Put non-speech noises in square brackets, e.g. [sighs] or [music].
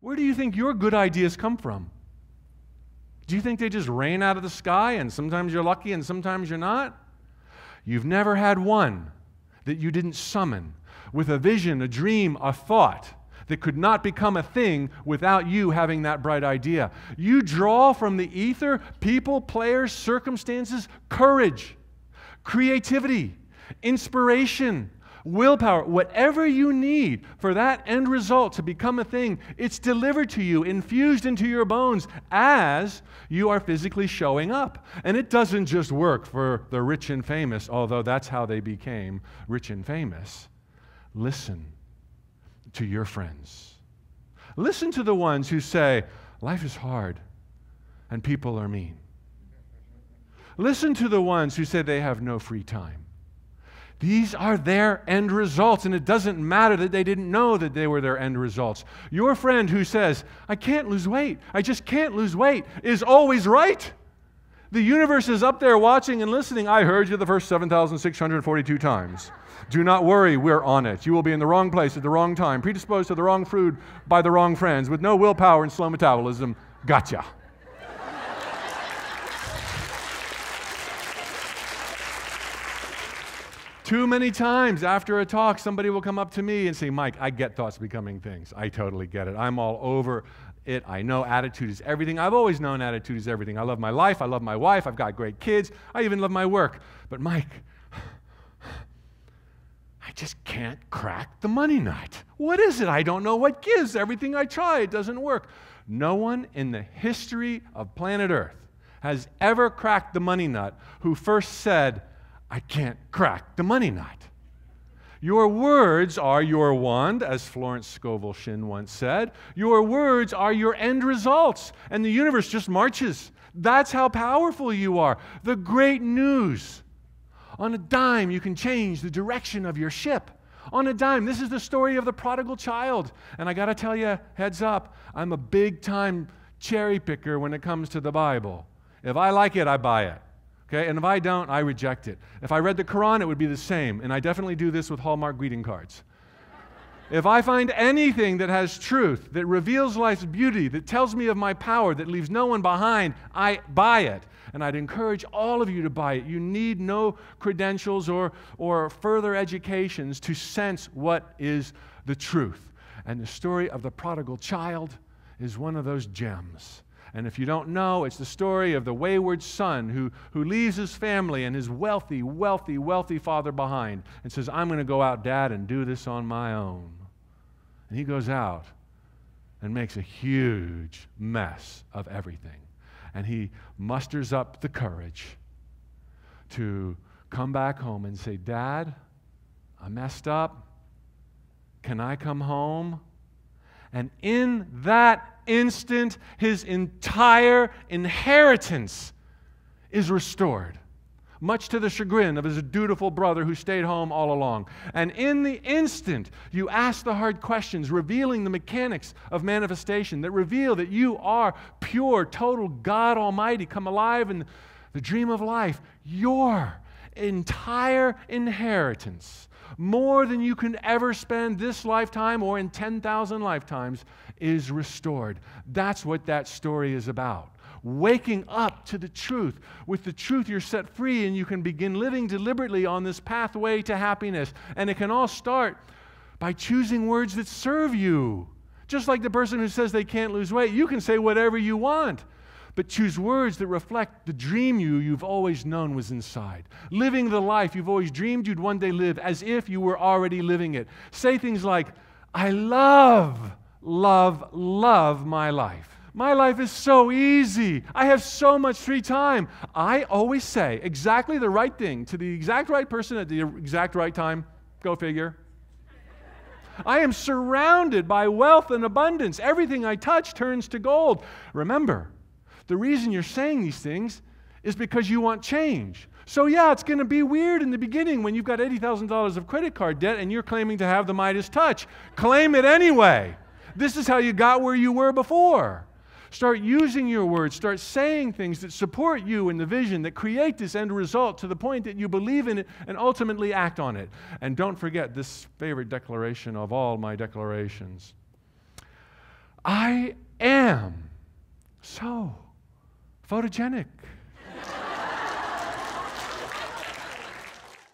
Where do you think your good ideas come from? Do you think they just rain out of the sky and sometimes you're lucky and sometimes you're not? You've never had one that you didn't summon with a vision, a dream, a thought that could not become a thing without you having that bright idea. You draw from the ether people, players, circumstances, courage, creativity, inspiration, willpower, whatever you need for that end result to become a thing, it's delivered to you, infused into your bones as you are physically showing up. And it doesn't just work for the rich and famous, although that's how they became rich and famous. Listen to your friends. Listen to the ones who say, Life is hard and people are mean. Listen to the ones who say they have no free time. These are their end results, and it doesn't matter that they didn't know that they were their end results. Your friend who says, I can't lose weight, I just can't lose weight, is always right. The universe is up there watching and listening. I heard you the first 7,642 times. Do not worry, we're on it. You will be in the wrong place at the wrong time, predisposed to the wrong food by the wrong friends, with no willpower and slow metabolism. Gotcha. Too many times after a talk, somebody will come up to me and say, Mike, I get thoughts becoming things. I totally get it. I'm all over it. I know attitude is everything. I've always known attitude is everything. I love my life. I love my wife. I've got great kids. I even love my work. But, Mike, [sighs] I just can't crack the money nut. What is it? I don't know what gives. Everything I try, it doesn't work. No one in the history of planet Earth has ever cracked the money nut who first said, I can't crack the money nut. Your words are your wand, as Florence Scovel Shinn once said. Your words are your end results, and the universe just marches. That's how powerful you are. The great news. On a dime, you can change the direction of your ship. On a dime, this is the story of the prodigal child. And I got to tell you, heads up, I'm a big time cherry picker when it comes to the Bible. If I like it, I buy it. Okay? And if I don't, I reject it. If I read the Quran, it would be the same. And I definitely do this with Hallmark greeting cards. if I find anything that has truth, that reveals life's beauty, that tells me of my power, that leaves no one behind, I buy it. And I'd encourage all of you to buy it. You need no credentials or, or further educations to sense what is the truth. And the story of the prodigal child is one of those gems. And if you don't know, it's the story of the wayward son who, who leaves his family and his wealthy, wealthy, wealthy father behind and says, I'm going to go out, Dad, and do this on my own. And he goes out and makes a huge mess of everything. And he musters up the courage to come back home and say, Dad, I messed up. Can I come home? And in that instant, his entire inheritance is restored, much to the chagrin of his dutiful brother who stayed home all along. And in the instant, you ask the hard questions, revealing the mechanics of manifestation that reveal that you are pure, total God Almighty, come alive in the dream of life. Your entire inheritance more than you can ever spend this lifetime or in 10,000 lifetimes, is restored. That's what that story is about. Waking up to the truth. With the truth, you're set free and you can begin living deliberately on this pathway to happiness. And it can all start by choosing words that serve you. Just like the person who says they can't lose weight, you can say whatever you want but choose words that reflect the dream you you've always known was inside. Living the life you've always dreamed you'd one day live as if you were already living it. Say things like, I love, love, love my life. My life is so easy. I have so much free time. I always say exactly the right thing to the exact right person at the exact right time. Go figure. I am surrounded by wealth and abundance. Everything I touch turns to gold. Remember, the reason you're saying these things is because you want change. So, yeah, it's going to be weird in the beginning when you've got $80,000 of credit card debt and you're claiming to have the Midas touch. Claim it anyway. This is how you got where you were before. Start using your words. Start saying things that support you in the vision, that create this end result to the point that you believe in it and ultimately act on it. And don't forget this favorite declaration of all my declarations I am So, photogenic.